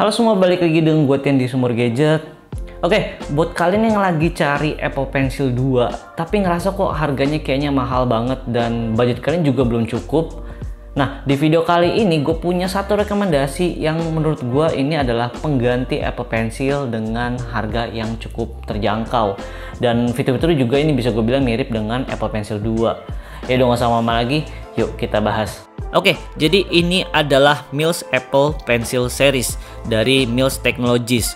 Halo semua, balik lagi dengan gue Tian di Sumur Gadget. Oke, buat kalian yang lagi cari Apple Pencil 2, tapi ngerasa kok harganya kayaknya mahal banget dan budget kalian juga belum cukup. Nah, di video kali ini gue punya satu rekomendasi yang menurut gue ini adalah pengganti Apple Pencil dengan harga yang cukup terjangkau. Dan fitur-fitur juga ini bisa gue bilang mirip dengan Apple Pencil 2. Ya dong, gak usah lama lagi, yuk kita bahas. Oke, jadi ini adalah Mills Apple Pencil Series dari Mills Technologies.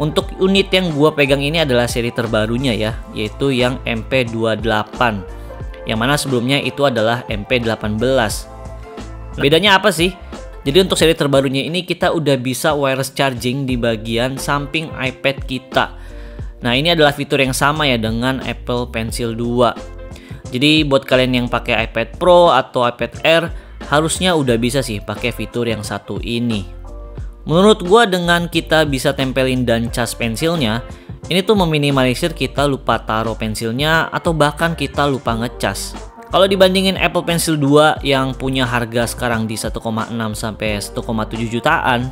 Untuk unit yang gua pegang ini adalah seri terbarunya ya, yaitu yang MP28. Yang mana sebelumnya itu adalah MP18. Bedanya apa sih? Jadi untuk seri terbarunya ini kita udah bisa wireless charging di bagian samping iPad kita. Nah, ini adalah fitur yang sama ya dengan Apple Pencil 2. Jadi buat kalian yang pakai iPad Pro atau iPad Air harusnya udah bisa sih pakai fitur yang satu ini. Menurut gua dengan kita bisa tempelin dan cas pensilnya, ini tuh meminimalisir kita lupa taruh pensilnya atau bahkan kita lupa ngecas. Kalau dibandingin Apple Pencil 2 yang punya harga sekarang di 1,6 sampai 1,7 jutaan,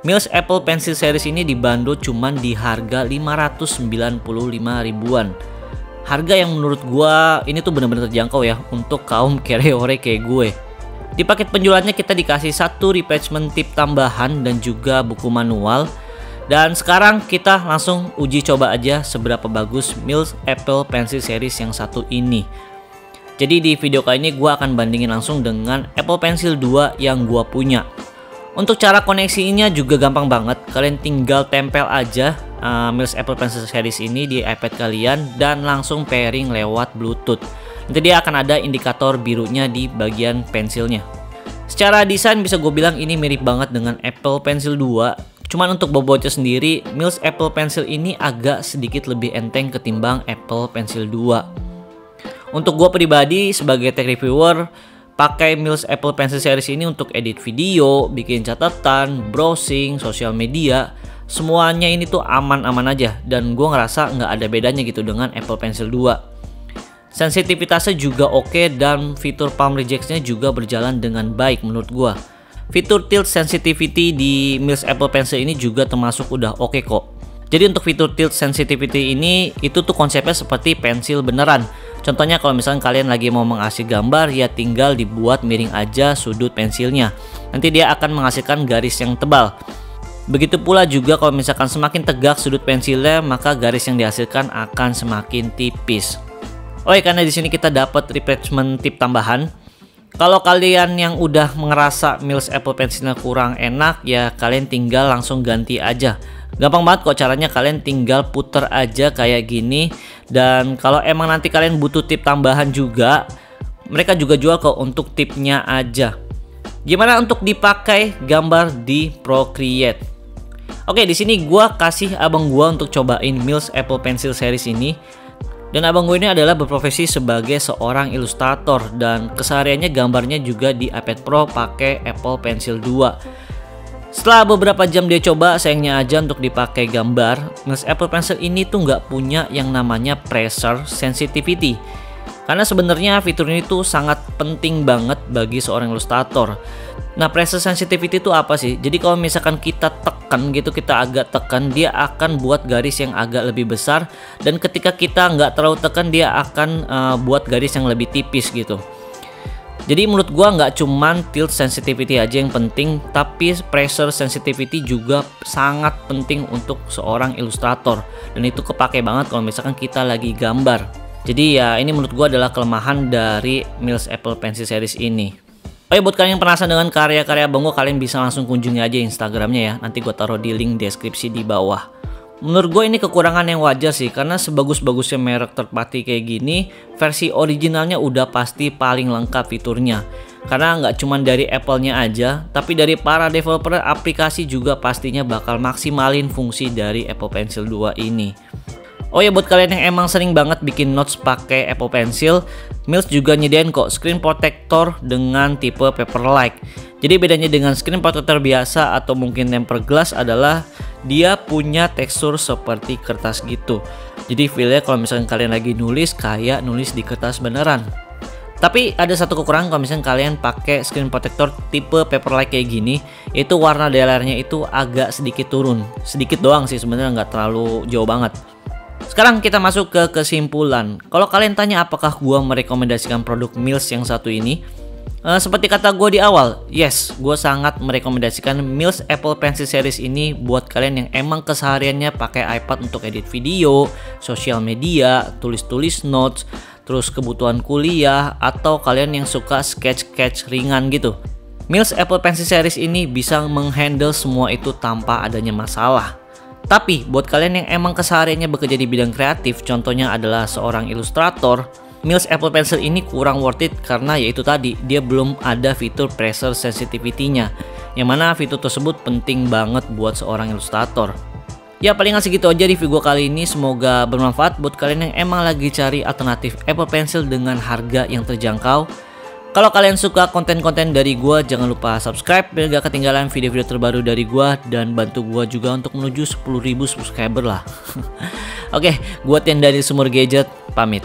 Mills Apple Pencil Series ini dibanderol cuman di harga 595 ribuan. Harga yang menurut gua ini tuh bener-bener terjangkau ya untuk kaum kereore kayak gue. Di paket penjualannya kita dikasih satu replacement tip tambahan dan juga buku manual. Dan sekarang kita langsung uji coba aja seberapa bagus Mills Apple Pencil Series yang satu ini. Jadi di video kali ini gue akan bandingin langsung dengan Apple Pencil 2 yang gue punya. Untuk cara koneksinya juga gampang banget. Kalian tinggal tempel aja uh, Mills Apple Pencil Series ini di iPad kalian dan langsung pairing lewat Bluetooth. Nanti dia akan ada indikator birunya di bagian pensilnya. Secara desain bisa gue bilang ini mirip banget dengan Apple Pencil 2. Cuman untuk bobotnya sendiri, Mills Apple Pencil ini agak sedikit lebih enteng ketimbang Apple Pencil 2. Untuk gue pribadi sebagai tech reviewer, pakai Mills Apple Pencil Series ini untuk edit video, bikin catatan, browsing, sosial media, semuanya ini tuh aman-aman aja dan gue ngerasa nggak ada bedanya gitu dengan Apple Pencil 2. Sensitivitasnya juga oke dan fitur palm rejectnya juga berjalan dengan baik menurut gua. Fitur tilt sensitivity di Mills Apple Pencil ini juga termasuk udah oke kok. Jadi untuk fitur tilt sensitivity ini itu tuh konsepnya seperti pensil beneran. Contohnya kalau misalnya kalian lagi mau mengasih gambar ya tinggal dibuat miring aja sudut pensilnya. Nanti dia akan menghasilkan garis yang tebal. Begitu pula juga kalau misalkan semakin tegak sudut pensilnya maka garis yang dihasilkan akan semakin tipis. Oh ya karena di sini kita dapat replacement tip tambahan. Kalau kalian yang udah ngerasa Mills Apple Pencilnya kurang enak ya kalian tinggal langsung ganti aja. Gampang banget kok caranya kalian tinggal puter aja kayak gini dan kalau emang nanti kalian butuh tip tambahan juga mereka juga jual kok untuk tipnya aja. Gimana untuk dipakai gambar di Procreate? Oke, di sini gua kasih abang gua untuk cobain Mills Apple Pencil series ini dan abang gue ini adalah berprofesi sebagai seorang ilustrator dan kesehariannya gambarnya juga di iPad Pro pakai Apple Pencil 2. Setelah beberapa jam dia coba, sayangnya aja untuk dipakai gambar, Mas Apple Pencil ini tuh nggak punya yang namanya pressure sensitivity. Karena sebenarnya fitur ini tuh sangat penting banget bagi seorang ilustrator. Nah, pressure sensitivity itu apa sih? Jadi kalau misalkan kita tekan gitu, kita agak tekan, dia akan buat garis yang agak lebih besar. Dan ketika kita nggak terlalu tekan, dia akan uh, buat garis yang lebih tipis gitu. Jadi menurut gua nggak cuman tilt sensitivity aja yang penting, tapi pressure sensitivity juga sangat penting untuk seorang ilustrator. Dan itu kepake banget kalau misalkan kita lagi gambar. Jadi ya ini menurut gue adalah kelemahan dari Mills Apple Pencil Series ini. Oh ya buat kalian yang penasaran dengan karya-karya Bang kalian bisa langsung kunjungi aja Instagramnya ya. Nanti gue taruh di link deskripsi di bawah. Menurut gue ini kekurangan yang wajar sih karena sebagus-bagusnya merek third party kayak gini, versi originalnya udah pasti paling lengkap fiturnya. Karena nggak cuma dari Apple-nya aja, tapi dari para developer aplikasi juga pastinya bakal maksimalin fungsi dari Apple Pencil 2 ini. Oh ya buat kalian yang emang sering banget bikin notes pakai Apple Pencil, Mills juga nyediain kok screen protector dengan tipe Paperlike. Jadi bedanya dengan screen protector biasa atau mungkin tempered glass adalah dia punya tekstur seperti kertas gitu. Jadi feelnya kalau misalnya kalian lagi nulis kayak nulis di kertas beneran. Tapi ada satu kekurangan kalau misalnya kalian pakai screen protector tipe Paperlike kayak gini, itu warna DLR-nya itu agak sedikit turun. Sedikit doang sih sebenarnya nggak terlalu jauh banget. Sekarang kita masuk ke kesimpulan. Kalau kalian tanya apakah gua merekomendasikan produk Mills yang satu ini, Uh, seperti kata gue di awal, yes, gue sangat merekomendasikan Mills Apple Pencil Series ini buat kalian yang emang kesehariannya pakai iPad untuk edit video, sosial media, tulis-tulis notes, terus kebutuhan kuliah, atau kalian yang suka sketch-sketch ringan gitu. Mills Apple Pencil Series ini bisa menghandle semua itu tanpa adanya masalah. Tapi buat kalian yang emang kesehariannya bekerja di bidang kreatif, contohnya adalah seorang ilustrator, Mills Apple Pencil ini kurang worth it karena yaitu tadi dia belum ada fitur pressure sensitivity-nya yang mana fitur tersebut penting banget buat seorang ilustrator. Ya palingan segitu aja review gue kali ini semoga bermanfaat buat kalian yang emang lagi cari alternatif Apple Pencil dengan harga yang terjangkau. Kalau kalian suka konten-konten dari gue jangan lupa subscribe biar gak ketinggalan video-video terbaru dari gue dan bantu gue juga untuk menuju 10.000 subscriber lah. Oke, gue Tian dari Sumur Gadget, pamit.